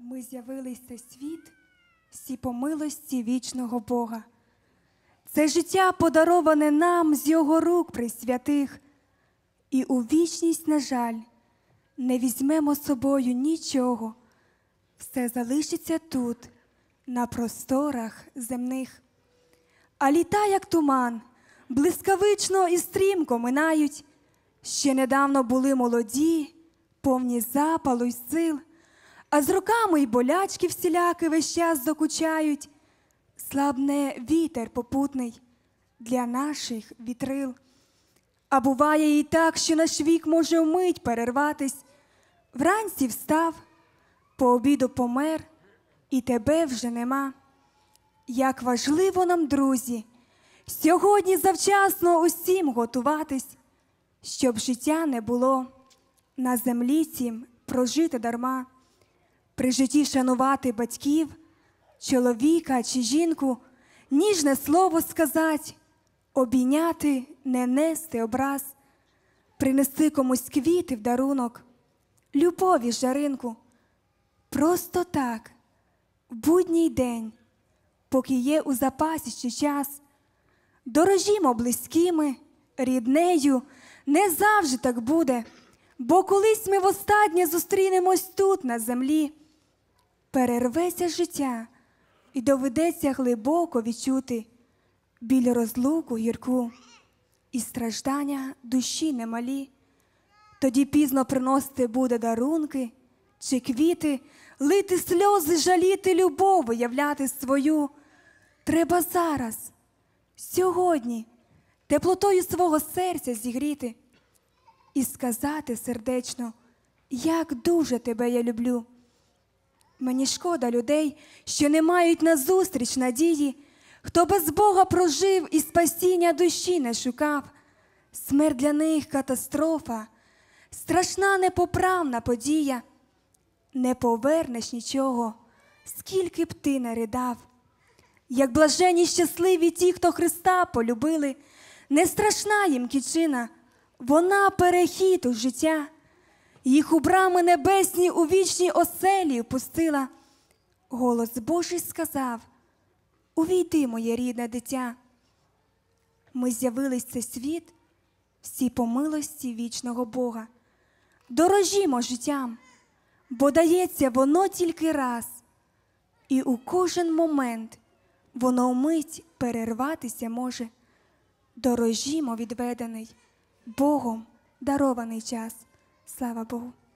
Ми з'явились цей світ всі по милості вічного Бога. Це життя подароване нам з Його рук присвятих, і у вічність, на жаль, не візьмемо з собою нічого, все залишиться тут, на просторах земних. А літа, як туман, блискавично і стрімко минають. Ще недавно були молоді, повні запалу й сил, а з роками й болячки всіляки весь час докучають. Слабне вітер попутний для наших вітрил. А буває і так, що наш вік може вмить перерватись. Вранці встав, по обіду помер, і тебе вже нема. Як важливо нам, друзі, сьогодні завчасно усім готуватись, щоб життя не було на землі цім прожити дарма, при житті шанувати батьків, чоловіка чи жінку, ніжне слово сказати, обійняти, не нести образ, принести комусь квіти в дарунок, любові жаринку. Просто так, в будній день, поки є у запасі ще час, дорожімо близькими, ріднею, не завжди так буде, бо колись ми востаннє зустрінемось тут, на землі. Перерветься життя, і доведеться глибоко відчути біль розлуку гірку і страждання душі немалі. Тоді пізно приносити буде дарунки чи квіти, лити сльози, жаліти любов, виявляти свою. Треба зараз, сьогодні, теплотою свого серця зігріти і сказати сердечно, як дуже тебе я люблю. Мені шкода людей, що не мають назустріч надії, хто без Бога прожив і спасіння душі не шукав. Смерть для них катастрофа, страшна непоправна подія. Не повернеш нічого, скільки б ти не ридав. Як блажені щасливі ті, хто Христа полюбили, не страшна їм кічина, вона перехід у життя. Їх у брами небесні у вічній оселі впустила. Голос Божий сказав: Увійди, моє рідне дитя. Ми з'явились цей світ всі по милості вічного Бога. Дорожімо життям, бо дається воно тільки раз, і у кожен момент воно вмить перерватися може. Дорожімо відведений Богом дарований час. Слава Богу!